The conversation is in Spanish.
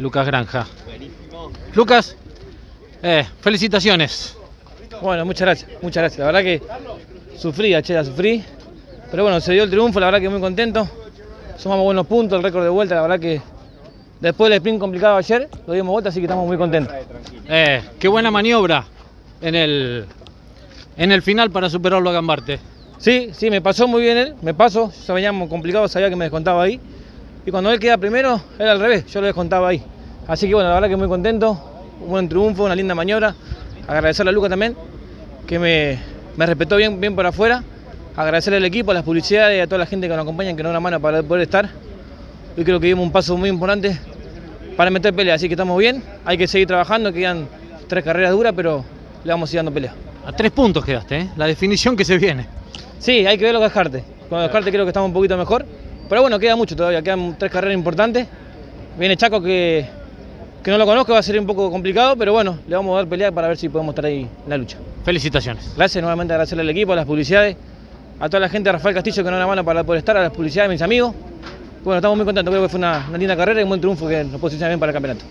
Lucas Granja. Lucas, eh, felicitaciones. Bueno, muchas gracias, muchas gracias. La verdad que sufrí, che, la sufrí. Pero bueno, se dio el triunfo, la verdad que muy contento. Sumamos buenos puntos, el récord de vuelta, la verdad que después del sprint complicado ayer, lo dimos vuelta, así que estamos muy contentos. Eh, qué buena maniobra en el, en el final para superarlo a Gambarte. Sí, sí, me pasó muy bien él, me pasó, ya veníamos complicado, sabía que me descontaba ahí. Y cuando él queda primero, era al revés, yo lo descontaba ahí. Así que bueno, la verdad que muy contento, un buen triunfo, una linda maniobra. Agradecerle a Luca también, que me, me respetó bien, bien por afuera. Agradecerle al equipo, a las publicidades y a toda la gente que nos acompaña, que nos da una mano para poder estar. Hoy creo que dimos un paso muy importante para meter pelea, así que estamos bien. Hay que seguir trabajando, quedan tres carreras duras, pero le vamos a ir dando pelea. A tres puntos quedaste, ¿eh? la definición que se viene. Sí, hay que ver lo que descarte. Con descarte creo que estamos un poquito mejor. Pero bueno, queda mucho todavía, quedan tres carreras importantes. Viene Chaco que, que no lo conozco, va a ser un poco complicado, pero bueno, le vamos a dar pelea para ver si podemos estar ahí en la lucha. Felicitaciones. Gracias nuevamente, agradecerle al equipo, a las publicidades, a toda la gente de Rafael Castillo que nos da la mano para poder estar, a las publicidades de mis amigos. Bueno, estamos muy contentos, creo que fue una, una linda carrera y un buen triunfo que nos posiciona bien para el campeonato.